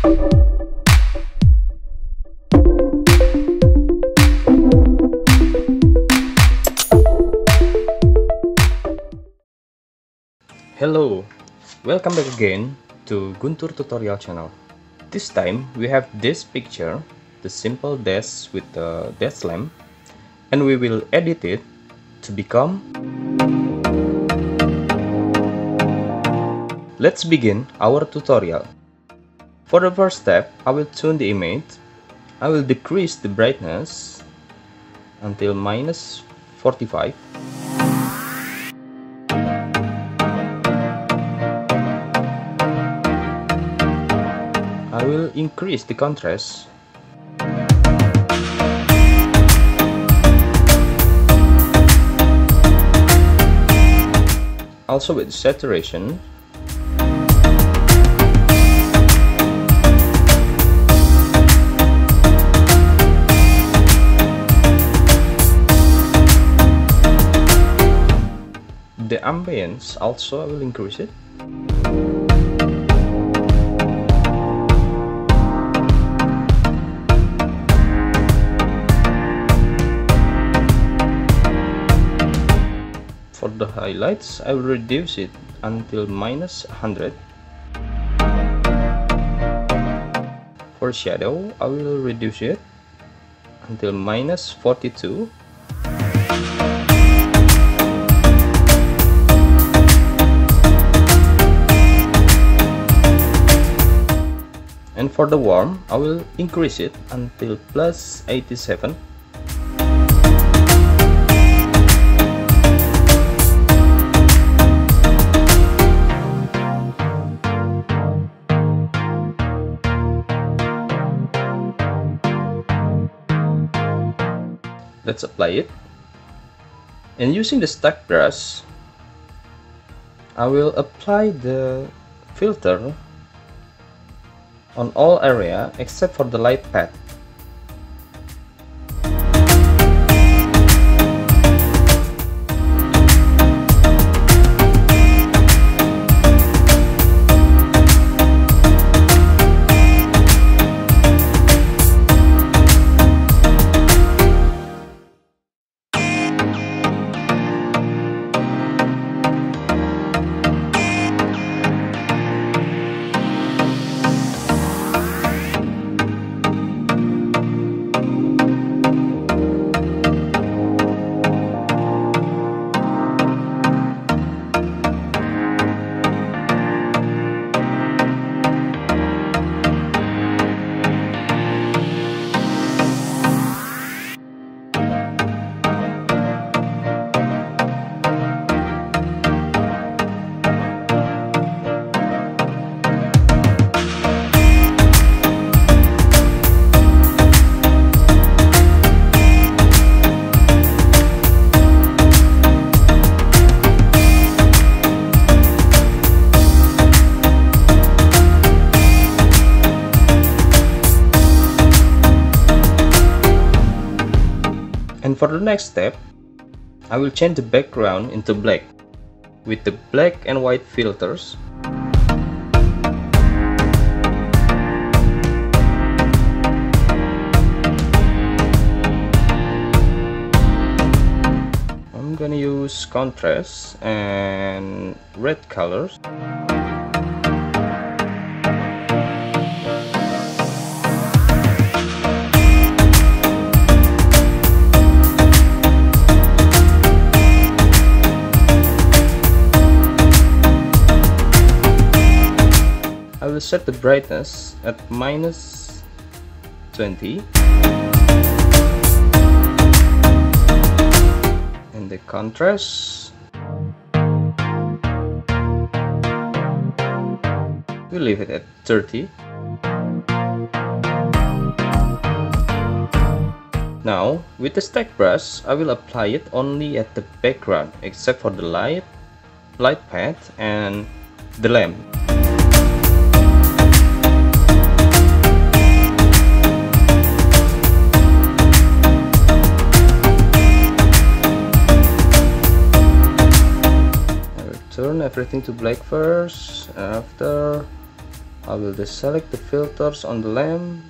Hello, welcome back again to Guntur tutorial channel. This time we have this picture, the simple desk with the desk lamp and we will edit it to become Let's begin our tutorial. For the first step, I will tune the image. I will decrease the brightness until minus 45 I will increase the contrast also with saturation ambience also I will increase it For the highlights, I will reduce it until minus 100. For shadow, I will reduce it until minus 42. And for the warm, I will increase it until plus 87. let's apply it and using the stack brush I will apply the filter on all area except for the light pad for the next step, I will change the background into black with the black and white filters. I'm gonna use contrast and red colors. Set the brightness at minus 20 and the contrast. We leave it at 30 now with the stack brush I will apply it only at the background except for the light light pad and the lamp everything to black first after I will deselect the filters on the lamp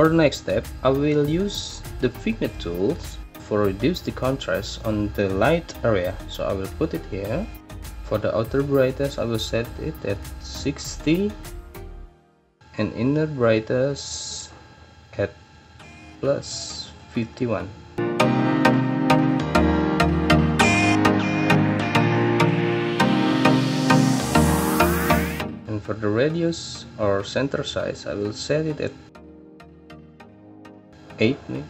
For the next step, I will use the Vignette tools for reduce the contrast on the light area. So I will put it here. For the outer brightness, I will set it at 60 and inner brightness at plus 51. And for the radius or center size, I will set it at 8 nih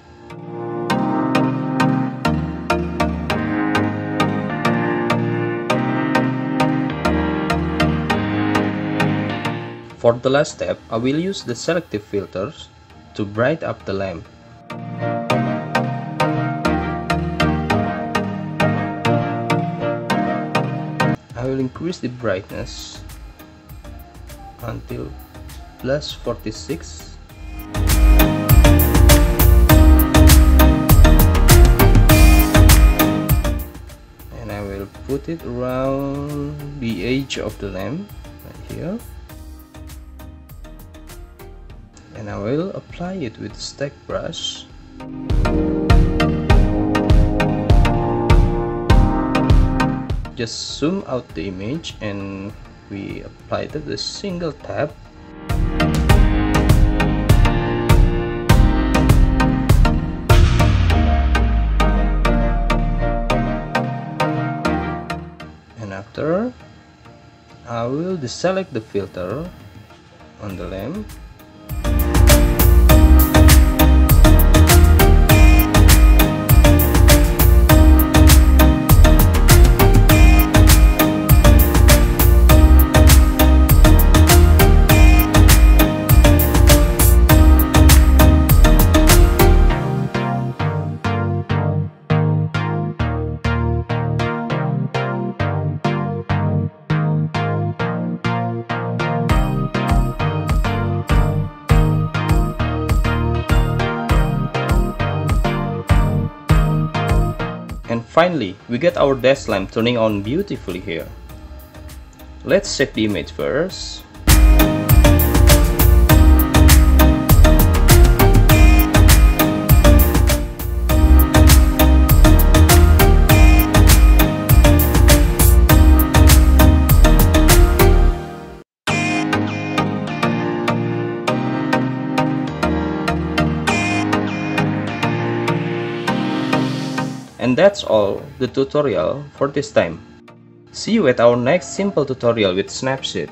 For the last step, I will use the selective filters to bright up the lamp. I will increase the brightness until plus 46 put it around the edge of the lamp right here. And I will apply it with the stack brush. Just zoom out the image and we apply it a single tap after I will deselect the filter on the lamp finally, we get our dash lamp turning on beautifully here. Let's check the image first. And that's all the tutorial for this time. See you at our next simple tutorial with Snapseed.